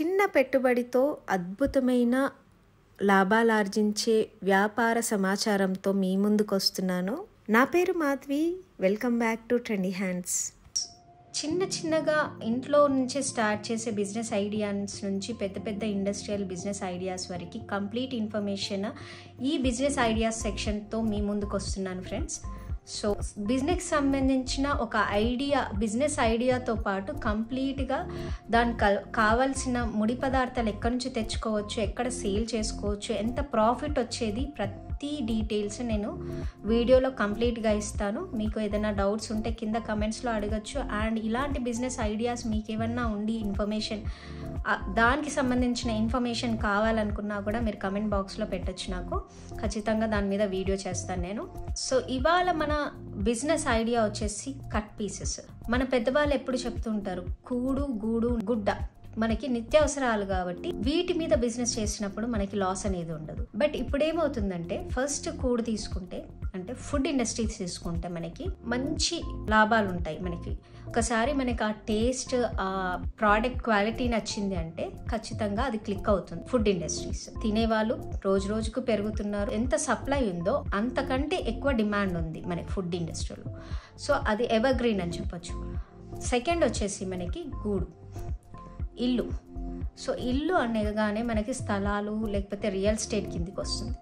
చిన్న పెట్టుబడితో అద్భుతమైన లాభాలు ఆర్జించే వ్యాపార సమాచారంతో మీ ముందుకు వస్తున్నాను నా పేరు Madhavi. Welcome back to trendy hands. చిన్న చిన్నగా ఇంట్లో నుంచే స్టార్ట్ చేసే బిజినెస్ ఐడియాస్ నుంచి పెద్ద పెద్ద ఇండస్ట్రియల్ బిజినెస్ ఐడియాస్ వరకు కంప్లీట్ ఇన్ఫర్మేషన్ ఈ బిజినెస్ ఐడియాస్ సెక్షన్తో మీ ముందుకు వస్తున్నాను ఫ్రెండ్స్. సో బిజినెస్ సంబంధించిన ఒక ఐడియా బిజినెస్ ఐడియాతో పాటు కంప్లీట్గా దానికి కావాల్సిన ముడి పదార్థాలు ఎక్కడి నుంచి తెచ్చుకోవచ్చు ఎక్కడ సేల్ చేసుకోవచ్చు ఎంత ప్రాఫిట్ వచ్చేది ప్రతి డీటెయిల్స్ నేను వీడియోలో కంప్లీట్గా ఇస్తాను. మీకు ఏదైనా డౌట్స్ ఉంటే కింద కమెంట్స్లో అడగచ్చు. అండ్ ఇలాంటి బిజినెస్ ఐడియాస్ మీకు ఏమన్నా ఉండి ఇన్ఫర్మేషన్ దానికి సంబంధించిన ఇన్ఫర్మేషన్ కావాలనుకున్నా కూడా మీరు కమెంట్ బాక్స్లో పెట్టచ్చు నాకు. ఖచ్చితంగా దాని మీద వీడియో చేస్తాను నేను. సో ఇవాళ మన బిజినెస్ ఐడియా వచ్చేసి కట్ పీసెస్. మన పెద్దవాళ్ళు ఎప్పుడు చెప్తుంటారు కూడు గూడు గుడ్డ. మనకి నిత్యావసరాలు కాబట్టి వీటి మీద బిజినెస్ చేసినప్పుడు మనకి లాస్ అనేది ఉండదు. బట్ ఇప్పుడు ఏమవుతుందంటే ఫస్ట్ కూడు తీసుకుంటే అంటే ఫుడ్ ఇండస్ట్రీస్ తీసుకుంటే మనకి మంచి లాభాలు ఉంటాయి మనకి. ఒకసారి మనకి ఆ టేస్ట్ ఆ ప్రోడక్ట్ క్వాలిటీ నచ్చింది అంటే ఖచ్చితంగా అది క్లిక్ అవుతుంది ఫుడ్ ఇండస్ట్రీస్. తినేవాళ్ళు రోజు రోజుకు పెరుగుతున్నారు. ఎంత సప్లై ఉందో అంతకంటే ఎక్కువ డిమాండ్ ఉంది మనకి ఫుడ్ ఇండస్ట్రీలో. సో అది ఎవర్ గ్రీన్ అని చెప్పొచ్చు. సెకండ్ వచ్చేసి మనకి గూడు. ఇల్లు. సో ఇల్లు అనగానే మనకి స్థలాలు లేకపోతే రియల్ ఎస్టేట్ కిందికి వస్తుంది.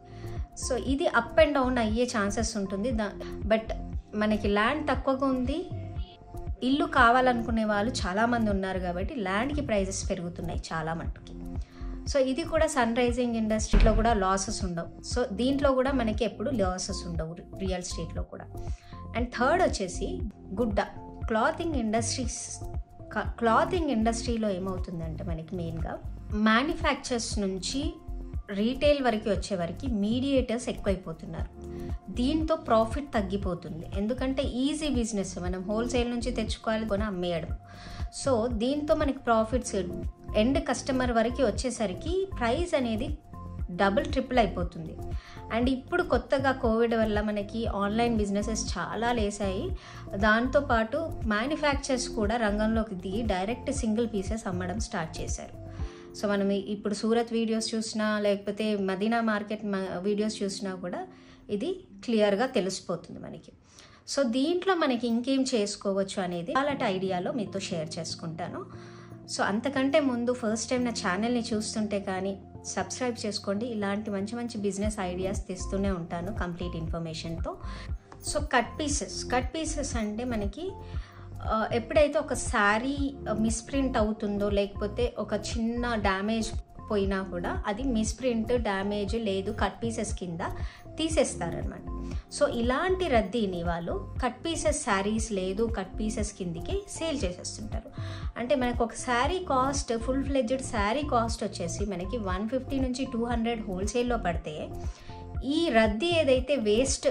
సో ఇది అప్ అండ్ డౌన్ అయ్యే ఛాన్సెస్ ఉంటుంది. దా బట్ మనకి ల్యాండ్ తక్కువగా ఉంది. ఇల్లు కావాలనుకునే వాళ్ళు చాలామంది ఉన్నారు కాబట్టి ల్యాండ్కి ప్రైజెస్ పెరుగుతున్నాయి చాలా మట్టుకి. సో ఇది కూడా సన్ రైజింగ్ ఇండస్ట్రీలో కూడా లాసెస్ ఉండవు. సో దీంట్లో కూడా మనకి ఎప్పుడు లాసెస్ ఉండవు రియల్ ఎస్టేట్లో కూడా. అండ్ థర్డ్ వచ్చేసి గుడ్డ. క్లాతింగ్ ఇండస్ట్రీస్ క్లాతింగ్ ఇండస్ట్రీలో ఏమవుతుందంటే మనకి మెయిన్గా మ్యానుఫ్యాక్చర్స్ నుంచి రీటైల్ వరకు వచ్చే వరకు మీడియేటర్స్ ఎక్కువైపోతున్నారు. దీంతో ప్రాఫిట్ తగ్గిపోతుంది. ఎందుకంటే ఈజీ బిజినెస్ మనం హోల్సేల్ నుంచి తెచ్చుకోవాలి కొని అమ్మేయడం. సో దీంతో మనకి ప్రాఫిట్స్ ఎండ్ కస్టమర్ వరకు వచ్చేసరికి ప్రైస్ అనేది డబుల్ ట్రిపుల్ అయిపోతుంది. అండ్ ఇప్పుడు కొత్తగా కోవిడ్ వల్ల మనకి ఆన్లైన్ బిజినెసెస్ చాలా లేసాయి. దాంతోపాటు మ్యానుఫ్యాక్చర్స్ కూడా రంగంలోకి దిగి డైరెక్ట్ సింగిల్ పీసెస్ అమ్మడం స్టార్ట్ చేశారు. సో మనం ఇప్పుడు సూరత్ వీడియోస్ చూసినా లేకపోతే మదీనా మార్కెట్ వీడియోస్ చూసినా కూడా ఇది క్లియర్గా తెలిసిపోతుంది మనకి. సో దీంట్లో మనకి ఇంకేం చేసుకోవచ్చు అనేది అలాంటి ఐడియాలో మీతో షేర్ చేసుకుంటాను. సో అంతకంటే ముందు ఫస్ట్ టైం నా ఛానల్ని చూస్తుంటే కానీ సబ్స్క్రైబ్ చేసుకోండి. ఇలాంటి మంచి మంచి బిజినెస్ ఐడియాస్ తెస్తూనే ఉంటాను complete ఇన్ఫర్మేషన్తో so cut pieces cut pieces అంటే మనకి ఎప్పుడైతే ఒక శారీ మిస్ప్రింట్ అవుతుందో లేకపోతే ఒక చిన్న డ్యామేజ్ పోయినా కూడా అది మిస్ప్రింట్ డ్యామేజ్ లేదు కట్ పీసెస్ కింద తీసేస్తారనమాట సో ఇలాంటి రద్దీని వాళ్ళు కట్ పీసెస్ శారీస్ లేదు కట్ పీసెస్ కిందికి సేల్ చేసేస్తుంటారు. అంటే మనకు ఒక sari cost full fledged sari cost వచ్చేసి మనకి వన్ ఫిఫ్టీ నుంచి టూ హండ్రెడ్ హోల్సేల్లో పడితే ఈ రద్దీ ఏదైతే వేస్ట్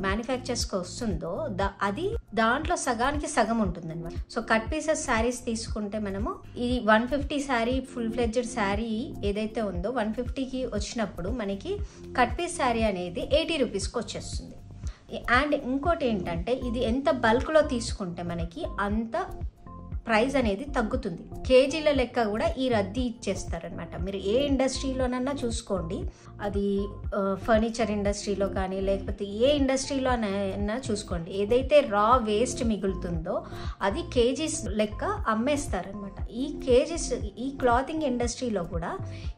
మ్యానుఫ్యాక్చర్స్కి వస్తుందో దా అది దాంట్లో సగానికి సగం ఉంటుందన్నమాట. సో కట్ పీసెస్ శారీస్ తీసుకుంటే మనము ఈ one fifty sari full fledged sari ఏదైతే ఉందో వన్ ఫిఫ్టీకి వచ్చినప్పుడు మనకి కట్ పీస్ శారీ అనేది ఎయిటీ రూపీస్కి వచ్చేస్తుంది. అండ్ ఇంకోటి ఏంటంటే ఇది ఎంత బల్క్లో తీసుకుంటే మనకి అంత ప్రైస్ అనేది తగ్గుతుంది. కేజీల లెక్క కూడా ఈ రద్దీ ఇచ్చేస్తారనమాట మీరు ఏ ఇండస్ట్రీలోనన్నా చూసుకోండి. అది ఫర్నిచర్ ఇండస్ట్రీలో కానీ లేకపోతే ఏ ఇండస్ట్రీలోనైనా చూసుకోండి. ఏదైతే రా వేస్ట్ మిగులుతుందో అది కేజీస్ లెక్క అమ్మేస్తారనమాట ఈ కేజీస్ ఈ క్లాతింగ్ ఇండస్ట్రీలో కూడా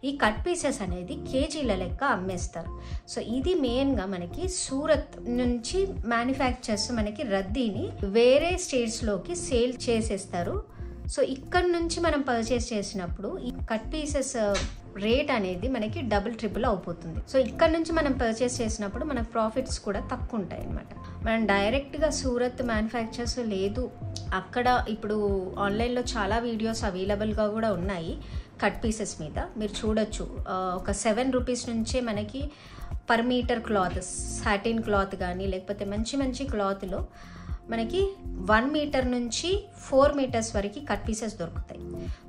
ఈ కట్ పీసెస్ అనేది కేజీల లెక్క అమ్మేస్తారు. సో ఇది మెయిన్గా మనకి సూరత్ నుంచి మ్యానుఫ్యాక్చర్స్ మనకి రద్దీని వేరే స్టేట్స్లోకి సేల్ చేసేస్తారు. సో ఇక్కడ నుంచి మనం పర్చేస్ చేసినప్పుడు ఈ కట్ పీసెస్ రేట్ అనేది మనకి డబుల్ ట్రిపుల్ అయిపోతుంది సో ఇక్కడ నుంచి మనం పర్చేస్ చేసినప్పుడు మన ప్రాఫిట్స్ కూడా తక్కువ ఉంటాయి అనమాట మనం డైరెక్ట్గా సూరత్ మ్యానుఫ్యాక్చర్స్ లేదు. అక్కడ ఇప్పుడు ఆన్లైన్లో చాలా వీడియోస్ అవైలబుల్గా కూడా ఉన్నాయి కట్ పీసెస్ మీద. మీరు చూడొచ్చు. Uh, ఒక సెవెన్ రూపీస్ నుంచే మనకి per metre cloth satin cloth కానీ లేకపోతే మంచి మంచి క్లాత్లో మనకి వన్ మీటర్ నుంచి ఫోర్ మీటర్స్ వరకు కట్ పీసెస్ దొరుకుతాయి.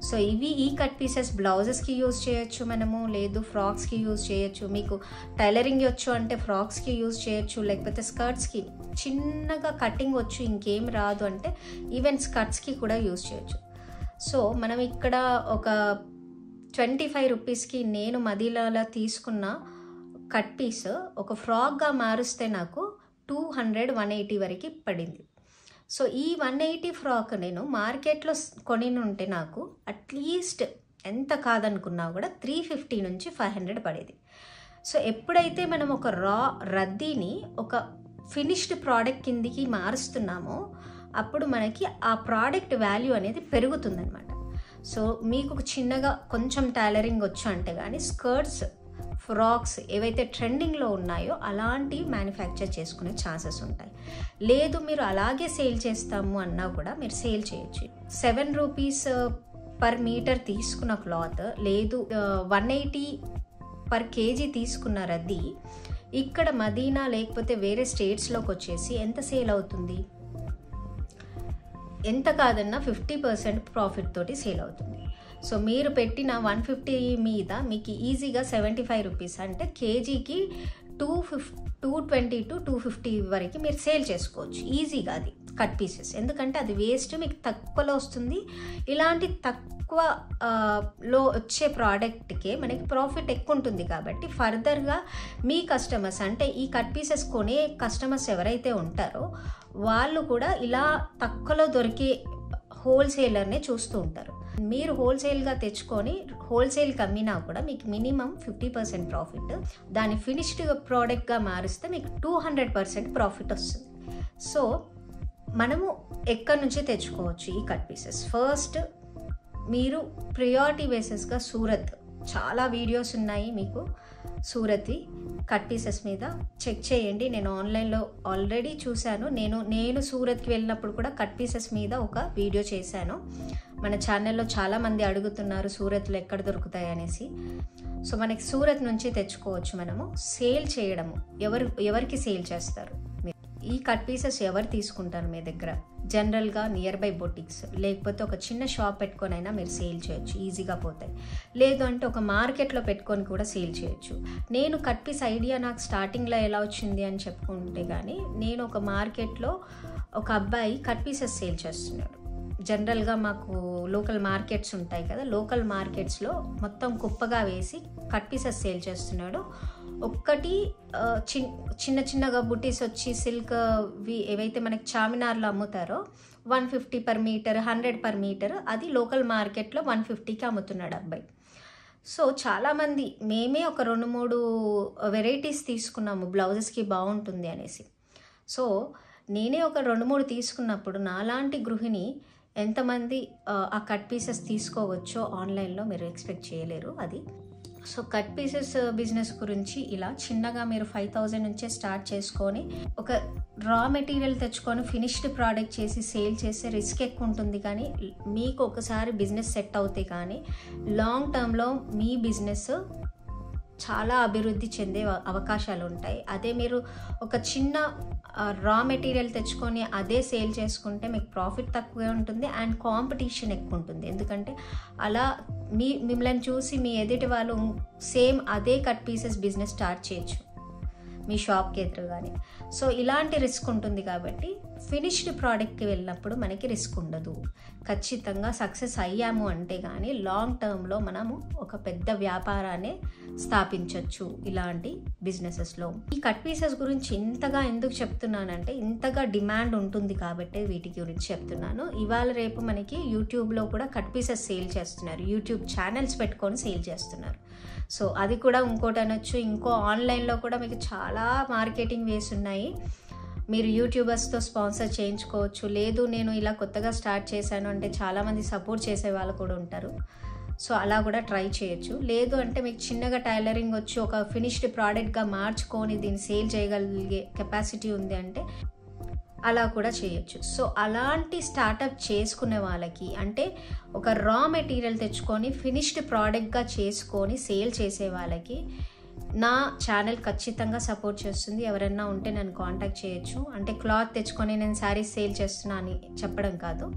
సో ఇవి ఈ కట్ పీసెస్ బ్లౌజెస్కి యూజ్ చేయొచ్చు మనము లేదు ఫ్రాక్స్కి యూజ్ చేయొచ్చు. మీకు టైలరింగ్ వచ్చు అంటే ఫ్రాక్స్కి యూజ్ చేయొచ్చు లేకపోతే స్కర్ట్స్కి చిన్నగా కటింగ్ వచ్చు ఇంకేం రాదు అంటే ఈవెన్ స్కర్ట్స్కి కూడా యూజ్ చేయొచ్చు. సో మనం ఇక్కడ ఒక ట్వంటీ ఫైవ్ రూపీస్కి నేను మదీలాలో తీసుకున్న కట్ పీస్ ఒక ఫ్రాక్గా మారుస్తే నాకు టూ హండ్రెడ్ వన్ ఎయిటీ వరకు పడింది. సో ఈ వన్ ఎయిటీ ఫ్రాక్ నేను మార్కెట్లో కొని ఉంటే నాకు అట్లీస్ట్ ఎంత కాదనుకున్నా కూడా త్రీ ఫిఫ్టీ నుంచి ఫైవ్ హండ్రెడ్ పడేది. సో ఎప్పుడైతే మనం ఒక రా రద్దీని ఒక ఫినిష్డ్ ప్రోడక్ట్ కిందికి మారుస్తున్నామో అప్పుడు మనకి ఆ ప్రోడక్ట్ వాల్యూ అనేది పెరుగుతుందన్నమాట. సో మీకు చిన్నగా కొంచెం టైలరింగ్ వచ్చు అంటే కానీ స్కర్ట్స్ ఫ్రాక్స్ ఏవైతే ట్రెండింగ్లో ఉన్నాయో అలాంటివి మ్యానుఫ్యాక్చర్ చేసుకునే ఛాన్సెస్ ఉంటాయి. లేదు మీరు అలాగే సేల్ చేస్తాము అన్నా కూడా మీరు సేల్ చేయొచ్చు. సెవెన్ రూపీస్ పర్ మీటర్ తీసుకున్న క్లాత్ లేదు వన్ ఎయిటీ పర్ కేజీ తీసుకున్న రద్దీ ఇక్కడ మదీనా లేకపోతే వేరే స్టేట్స్లోకి వచ్చేసి ఎంత సేల్ అవుతుంది? ఎంత కాదన్నా ఫిఫ్టీ పర్సెంట్ ప్రాఫిట్ తోటి సేల్ అవుతుంది. సో మీరు పెట్టిన వన్ ఫిఫ్టీ మీద మీకు ఈజీగా సెవెంటీ ఫైవ్ రూపీస్. అంటే కేజీకి two fif two twenty to two fifty వరకు మీరు సేల్ చేసుకోవచ్చు. ఈజీగా అది కట్ పీసెస్. ఎందుకంటే అది వేస్ట్ మీకు తక్కువలో వస్తుంది. ఇలాంటి తక్కువ లో వచ్చే ప్రోడక్ట్కే మనకి ప్రాఫిట్ ఎక్కువ ఉంటుంది కాబట్టి ఫర్దర్గా మీ కస్టమర్స్ అంటే ఈ కట్ పీసెస్ కొనే కస్టమర్స్ ఎవరైతే ఉంటారో వాళ్ళు కూడా ఇలా తక్కువలో దొరికే హోల్సేలర్నే చూస్తూ ఉంటారు. మీరు హోల్సేల్గా తెచ్చుకొని హోల్సేల్కి అమ్మినా కూడా మీకు మినిమం ఫిఫ్టీ పర్సెంట్ ప్రాఫిట్ దాని ఫినిష్డ్ ప్రోడక్ట్గా మారిస్తే మీకు టూ హండ్రెడ్ పర్సెంట్ ప్రాఫిట్ వస్తుంది. సో మనము ఎక్కడి నుంచి తెచ్చుకోవచ్చు ఈ కట్ పీసెస్ ఫస్ట్ మీరు ప్రియారిటీ బేసిస్గా సూరత్. చాలా వీడియోస్ ఉన్నాయి మీకు సూరతి కట్ పీసెస్ మీద. చెక్ చేయండి. నేను ఆన్లైన్లో ఆల్రెడీ చూశాను. నేను నేను సూరత్కి వెళ్ళినప్పుడు కూడా కట్ పీసెస్ మీద ఒక వీడియో చేశాను. మన ఛానల్లో చాలామంది అడుగుతున్నారు సూరత్లో ఎక్కడ దొరుకుతాయి అనేసి. సో మనకి సూరత్ నుంచి తెచ్చుకోవచ్చు మనము. సేల్ చేయడము. ఎవరు ఎవరికి సేల్ చేస్తారు? ఈ కట్ పీసెస్ ఎవరు తీసుకుంటారు మీ దగ్గర? జనరల్గా నియర్ బై బొటిక్స్ లేకపోతే ఒక చిన్న షాప్ పెట్టుకొనైనా మీరు సేల్ చేయొచ్చు. ఈజీగా పోతాయి. లేదు అంటే ఒక మార్కెట్లో పెట్టుకొని కూడా సేల్ చేయొచ్చు. నేను కట్ పీస్ ఐడియా నాకు స్టార్టింగ్లో ఎలా వచ్చింది అని చెప్పుకుంటే కానీ నేను ఒక మార్కెట్లో ఒక అబ్బాయి కట్ పీసెస్ సేల్ చేస్తున్నాడు. జనరల్గా మాకు లోకల్ మార్కెట్స్ ఉంటాయి కదా లోకల్ మార్కెట్స్లో మొత్తం కుప్పగా వేసి కట్ పీసెస్ సేల్ చేస్తున్నాడు. ఒక్కటి చిన్న చిన్నగా బుటీస్ వచ్చి సిల్క్ ఏవైతే మనకి చామినార్లో అమ్ముతారో one fifty per metre hundred per metre అది లోకల్ మార్కెట్లో వన్ ఫిఫ్టీకి అమ్ముతున్నాడు అబ్బాయి. సో చాలామంది మేమే ఒక రెండు మూడు వెరైటీస్ తీసుకున్నాము బ్లౌజెస్కి బాగుంటుంది అనేసి. సో నేనే ఒక రెండు మూడు తీసుకున్నప్పుడు నాలాంటి గృహిణి ఎంతమంది ఆ కట్ పీసెస్ తీసుకోవచ్చో ఆన్లైన్లో మీరు ఎక్స్పెక్ట్ చేయలేరు అది. సో కట్ పీసెస్ బిజినెస్ గురించి ఇలా చిన్నగా మీరు ఫైవ్ థౌజండ్ నుంచే స్టార్ట్ చేసుకొని ఒక రా మెటీరియల్ తెచ్చుకొని ఫినిష్డ్ ప్రోడక్ట్ చేసి సేల్ చేస్తే రిస్క్ ఎక్కువ ఉంటుంది కానీ మీకు ఒకసారి బిజినెస్ సెట్ అవుతాయి కానీ లాంగ్ టర్మ్లో మీ బిజినెస్ చాలా అభివృద్ధి చెందే అవకాశాలు ఉంటాయి అదే మీరు ఒక చిన్న రా మెటీరియల్ తెచ్చుకొని అదే సేల్ చేసుకుంటే మీకు ప్రాఫిట్ తక్కువే ఉంటుంది అండ్ కాంపిటీషన్ ఎక్కువ ఉంటుంది ఎందుకంటే అలా మీ మిమ్మల్ని చూసి మీ ఎదుటి వాళ్ళు సేమ్ అదే కట్ పీసెస్ బిజినెస్ స్టార్ట్ చేయొచ్చు. మీ షాప్కి ఎదురుగానే సో ఇలాంటి రిస్క్ ఉంటుంది కాబట్టి ఫినిష్డ్ ప్రోడక్ట్కి వెళ్ళినప్పుడు మనకి రిస్క్ ఉండదు. ఖచ్చితంగా సక్సెస్ అయ్యాము అంటే కానీ లాంగ్ టర్మ్లో మనము ఒక పెద్ద వ్యాపారాన్ని స్థాపించవచ్చు ఇలాంటి బిజినెసెస్లో. ఈ కట్ పీసెస్ గురించి ఇంతగా ఎందుకు చెప్తున్నానంటే ఇంతగా డిమాండ్ ఉంటుంది కాబట్టి వీటి గురించి చెప్తున్నాను. ఇవాళ రేపు మనకి యూట్యూబ్లో కూడా కట్ పీసెస్ సేల్ చేస్తున్నారు. యూట్యూబ్ ఛానల్స్ పెట్టుకొని సేల్ చేస్తున్నారు. సో అది కూడా ఇంకోటి అనొచ్చు. ఇంకో ఆన్లైన్లో కూడా మీకు చాలా చాలా మార్కెటింగ్ వేసి ఉన్నాయి. మీరు యూట్యూబర్స్తో స్పాన్సర్ చేయించుకోవచ్చు. లేదు నేను ఇలా కొత్తగా స్టార్ట్ చేశాను అంటే చాలామంది సపోర్ట్ చేసే వాళ్ళు కూడా ఉంటారు. సో అలా కూడా ట్రై చేయొచ్చు. లేదు అంటే మీకు చిన్నగా టైలరింగ్ వచ్చి ఒక ఫినిష్డ్ ప్రోడక్ట్గా మార్చుకొని దీన్ని సేల్ చేయగలిగే కెపాసిటీ ఉంది అంటే అలా కూడా చేయొచ్చు. సో అలాంటి స్టార్టప్ చేసుకునే వాళ్ళకి అంటే ఒక రా మెటీరియల్ తెచ్చుకొని ఫినిష్డ్ ప్రోడక్ట్గా చేసుకొని సేల్ చేసే వాళ్ళకి నా ఛానల్ ఖచ్చితంగా సపోర్ట్ చేస్తుంది. ఎవరైనా ఉంటే నన్ను కాంటాక్ట్ చేయొచ్చు. అంటే క్లాత్ తెచ్చుకొని నేను శారీస్ సేల్ చేస్తున్నా అని చెప్పడం కాదు.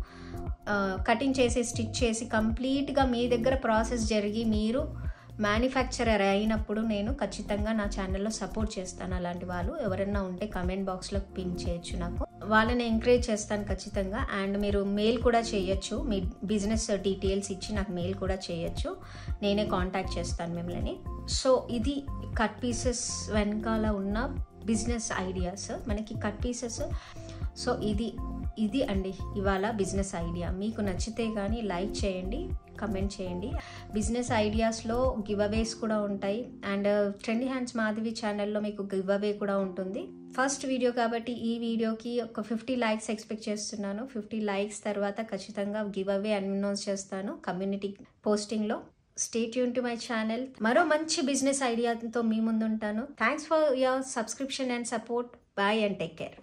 కటింగ్ చేసి స్టిచ్ చేసి కంప్లీట్గా మీ దగ్గర ప్రాసెస్ జరిగి మీరు మ్యానుఫ్యాక్చరర్ అయినప్పుడు నేను ఖచ్చితంగా నా ఛానల్లో సపోర్ట్ చేస్తాను. అలాంటి వాళ్ళు ఎవరైనా ఉంటే కమెంట్ బాక్స్లో పిన్ చేయొచ్చు నాకు. వాళ్ళని ఎంకరేజ్ చేస్తాను ఖచ్చితంగా. అండ్ మీరు మెయిల్ కూడా చేయొచ్చు. మీ బిజినెస్ డీటెయిల్స్ ఇచ్చి నాకు మెయిల్ కూడా చేయొచ్చు. నేనే కాంటాక్ట్ చేస్తాను మిమ్మల్ని. సో ఇది కట్ పీసెస్ వెనకాల ఉన్న బిజినెస్ ఐడియాస్ మనకి కట్ పీసెస్ సో ఇది ఇది అండి ఇవాళ బిజినెస్ ఐడియా. మీకు నచ్చితే కానీ లైక్ చేయండి కమెంట్ చేయండి. బిజినెస్ ఐడియాస్లో గివ్ అవేస్ కూడా ఉంటాయి. అండ్ ట్రెండ్ హ్యాండ్స్ మాధవి ఛానల్లో మీకు గివ్ అవే కూడా ఉంటుంది. ఫస్ట్ వీడియో కాబట్టి ఈ వీడియోకి ఒక ఫిఫ్టీ లైక్స్ ఎక్స్పెక్ట్ చేస్తున్నాను. ఫిఫ్టీ లైక్స్ తర్వాత ఖచ్చితంగా గివ్ అవే అనౌన్స్ చేస్తాను కమ్యూనిటీ పోస్టింగ్లో. స్టేట్ యూన్ టు మై ఛానల్ మరో మంచి బిజినెస్ ఐడియాతో మీ ముందు ఉంటాను thanks for your subscription and support bye and take care